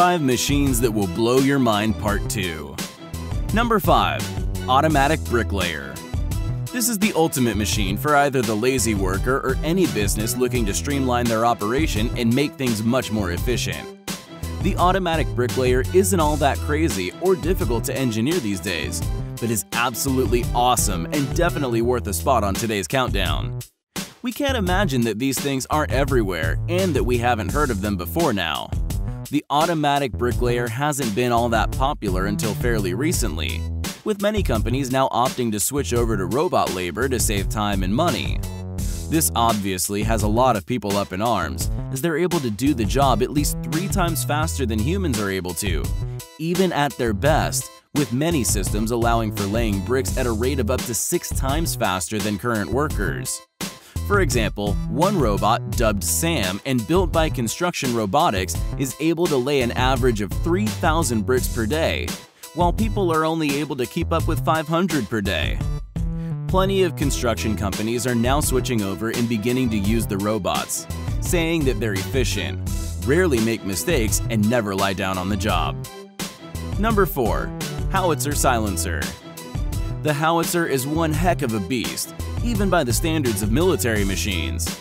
5 Machines That Will Blow Your Mind Part 2 Number 5. Automatic Bricklayer This is the ultimate machine for either the lazy worker or any business looking to streamline their operation and make things much more efficient. The automatic bricklayer isn't all that crazy or difficult to engineer these days, but is absolutely awesome and definitely worth a spot on today's countdown. We can't imagine that these things aren't everywhere and that we haven't heard of them before now. The automatic bricklayer hasn't been all that popular until fairly recently, with many companies now opting to switch over to robot labor to save time and money. This obviously has a lot of people up in arms, as they're able to do the job at least three times faster than humans are able to, even at their best, with many systems allowing for laying bricks at a rate of up to six times faster than current workers. For example, one robot, dubbed SAM and built by Construction Robotics, is able to lay an average of 3,000 bricks per day, while people are only able to keep up with 500 per day. Plenty of construction companies are now switching over and beginning to use the robots, saying that they're efficient, rarely make mistakes, and never lie down on the job. Number 4. Howitzer Silencer The howitzer is one heck of a beast, even by the standards of military machines.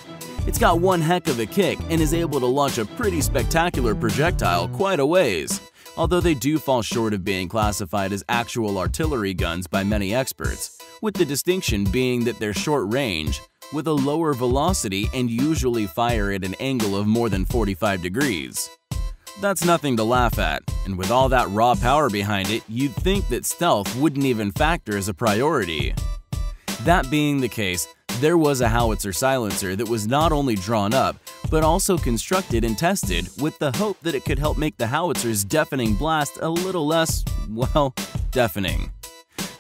It's got one heck of a kick and is able to launch a pretty spectacular projectile quite a ways, although they do fall short of being classified as actual artillery guns by many experts, with the distinction being that they're short range, with a lower velocity and usually fire at an angle of more than 45 degrees. That's nothing to laugh at, and with all that raw power behind it, you'd think that stealth wouldn't even factor as a priority. That being the case, there was a howitzer silencer that was not only drawn up, but also constructed and tested with the hope that it could help make the howitzer's deafening blast a little less, well, deafening.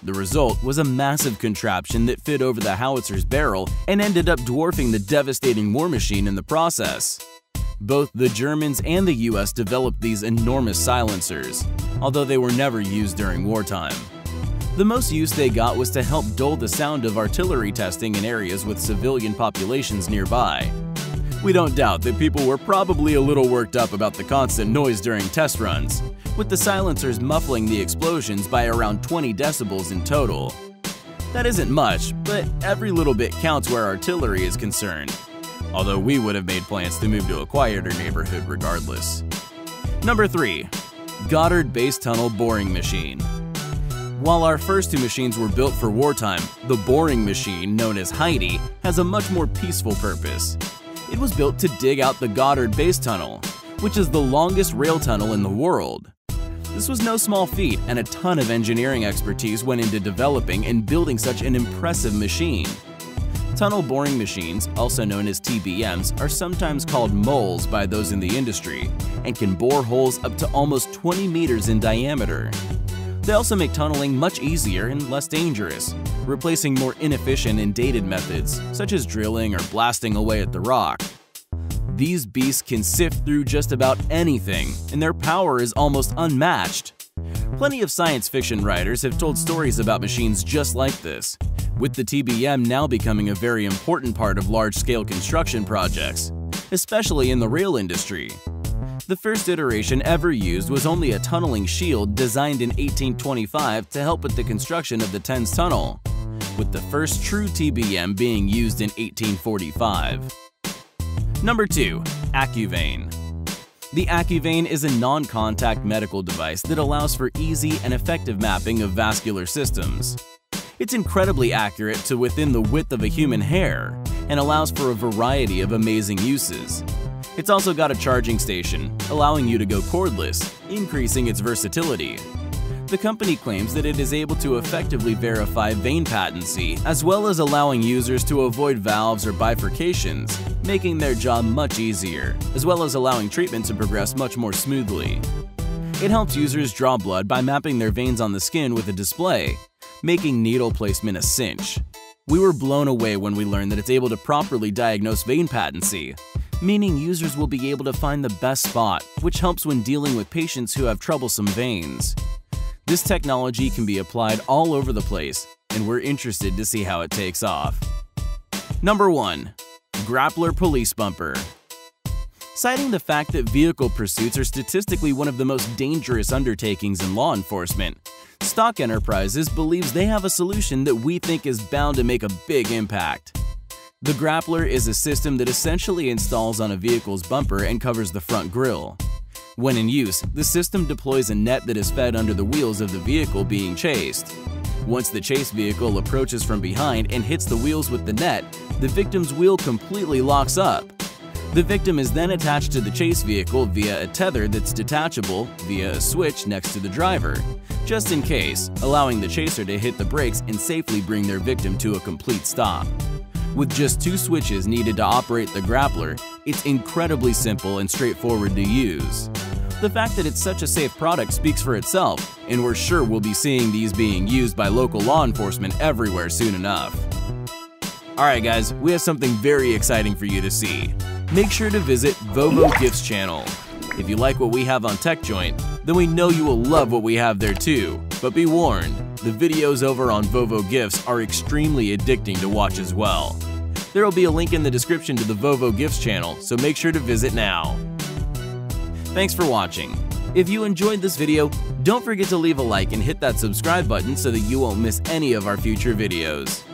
The result was a massive contraption that fit over the howitzer's barrel and ended up dwarfing the devastating war machine in the process. Both the Germans and the US developed these enormous silencers, although they were never used during wartime. The most use they got was to help dull the sound of artillery testing in areas with civilian populations nearby. We don't doubt that people were probably a little worked up about the constant noise during test runs, with the silencers muffling the explosions by around 20 decibels in total. That isn't much, but every little bit counts where artillery is concerned, although we would have made plans to move to a quieter neighborhood regardless. Number 3. Gotthard Base Tunnel Boring Machine While our first two machines were built for wartime, the boring machine, known as Heidi, has a much more peaceful purpose. It was built to dig out the Gotthard Base Tunnel, which is the longest rail tunnel in the world. This was no small feat, and a ton of engineering expertise went into developing and building such an impressive machine. Tunnel boring machines, also known as TBMs, are sometimes called moles by those in the industry and can bore holes up to almost 20 meters in diameter. They also make tunneling much easier and less dangerous, replacing more inefficient and dated methods, such as drilling or blasting away at the rock. These beasts can sift through just about anything, and their power is almost unmatched. Plenty of science fiction writers have told stories about machines just like this, with the TBM now becoming a very important part of large-scale construction projects, especially in the rail industry. The first iteration ever used was only a tunneling shield designed in 1825 to help with the construction of the Thames Tunnel, with the first true TBM being used in 1845. Number 2. AccuVein The AccuVein is a non-contact medical device that allows for easy and effective mapping of vascular systems. It's incredibly accurate to within the width of a human hair and allows for a variety of amazing uses. It's also got a charging station, allowing you to go cordless, increasing its versatility. The company claims that it is able to effectively verify vein patency, as well as allowing users to avoid valves or bifurcations, making their job much easier, as well as allowing treatment to progress much more smoothly. It helps users draw blood by mapping their veins on the skin with a display, making needle placement a cinch. We were blown away when we learned that it's able to properly diagnose vein patency, meaning users will be able to find the best spot, which helps when dealing with patients who have troublesome veins. This technology can be applied all over the place, and we're interested to see how it takes off. Number 1. Grappler Police Bumper citing the fact that vehicle pursuits are statistically one of the most dangerous undertakings in law enforcement. Stock Enterprises believes they have a solution that we think is bound to make a big impact. The grappler is a system that essentially installs on a vehicle's bumper and covers the front grille. When in use, the system deploys a net that is fed under the wheels of the vehicle being chased. Once the chase vehicle approaches from behind and hits the wheels with the net, the victim's wheel completely locks up. The victim is then attached to the chase vehicle via a tether that's detachable via a switch next to the driver, just in case, allowing the chaser to hit the brakes and safely bring their victim to a complete stop. With just two switches needed to operate the grappler, it's incredibly simple and straightforward to use. The fact that it's such a safe product speaks for itself, and we're sure we'll be seeing these being used by local law enforcement everywhere soon enough. Alright guys, we have something very exciting for you to see. Make sure to visit Vovo Gifts channel. If you like what we have on TechJoint, then we know you will love what we have there too. But be warned, the videos over on Vovo Gifts are extremely addicting to watch as well. There will be a link in the description to the Vovo Gifts channel, so make sure to visit now. Thanks for watching. If you enjoyed this video, don't forget to leave a like and hit that subscribe button so that you won't miss any of our future videos.